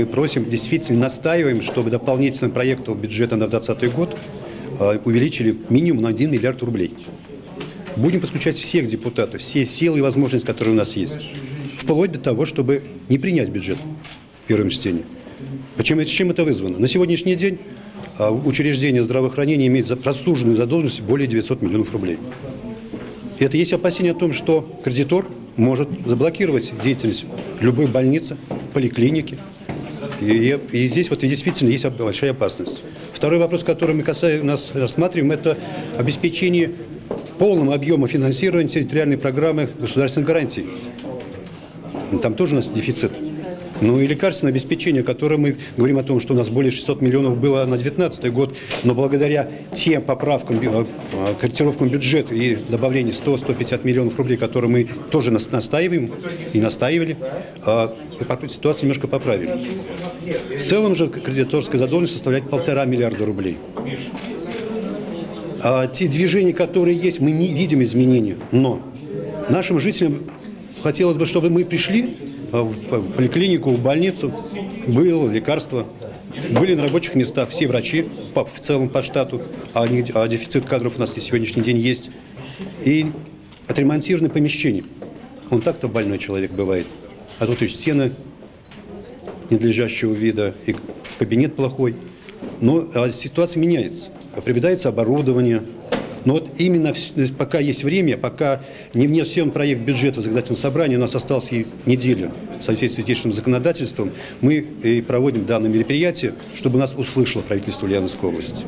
мы просим, действительно настаиваем, чтобы дополнительно проекту бюджета на 2020 год э, увеличили минимум на 1 миллиард рублей. Будем подключать всех депутатов, все силы и возможности, которые у нас есть. Вплоть до того, чтобы не принять бюджет в первом чтении. Почему, чем это вызвано? На сегодняшний день а, учреждение здравоохранения имеет просуженную задолженность более 900 миллионов рублей. И это есть опасение о том, что кредитор может заблокировать деятельность любой больницы, поликлиники. И, и здесь вот действительно есть большая опасность. Второй вопрос, который мы касаем, нас рассматриваем, это обеспечение полного объема финансирования территориальной программы государственных гарантий. Там тоже у нас дефицит. Ну и лекарственное обеспечение, которое мы говорим о том, что у нас более 600 миллионов было на 2019 год, но благодаря тем поправкам, э, корректировкам бюджета и добавлению 100-150 миллионов рублей, которые мы тоже настаиваем и настаивали, э, ситуацию немножко поправили. В целом же кредиторская задолженность составляет полтора миллиарда рублей. А те движения, которые есть, мы не видим изменения. Но нашим жителям хотелось бы, чтобы мы пришли в поликлинику, в больницу, было лекарство, были на рабочих местах все врачи по, в целом по штату, а, не, а дефицит кадров у нас на сегодняшний день есть. И отремонтированы помещения. Он так-то больной человек бывает. А тут и стены ненадлежащего вида, и кабинет плохой. Но а ситуация меняется. Приобретается оборудование, но вот именно пока есть время, пока не внесен проект бюджета в законодательное собрание, у нас осталась неделя в соответствии с действующим законодательством, мы и проводим данное мероприятие, чтобы нас услышало правительство Ульяновской области.